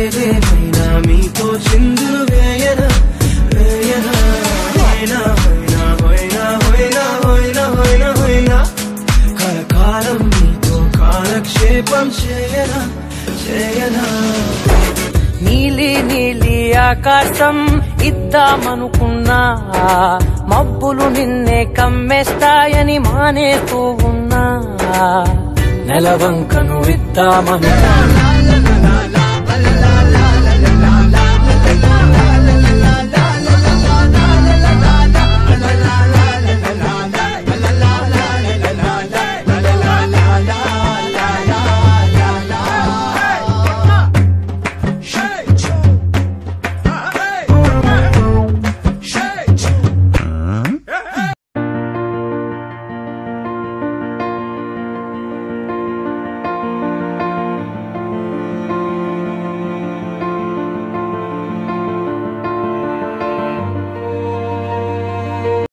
ఏదేమైనా మీతో చిందులు వేయన? వేయన? హోయినా హోయినా హోయినా హోయినా హోయినా హోయినా హోయినా కలకాలం మీతో కాలక్షేపం చేయనా? చేయనా? నీలి నీలి ఆకాశం ఇద్దామనుకున్నా మబ్బులు నిన్నే కమ్మేస్తాయని మానేస్తూ ఉన్నా. నెలవంకను ఇద్దామనుకున్నా.